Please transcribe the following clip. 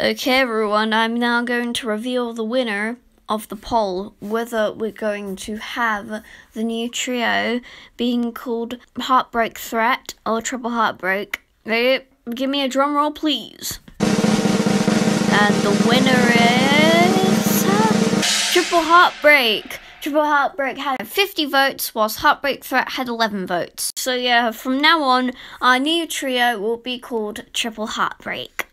Okay, everyone, I'm now going to reveal the winner of the poll whether we're going to have the new trio being called Heartbreak Threat or Triple Heartbreak. Give me a drum roll, please. And the winner is. Uh, Triple Heartbreak! Triple Heartbreak had 50 votes, whilst Heartbreak Threat had 11 votes. So, yeah, from now on, our new trio will be called Triple Heartbreak.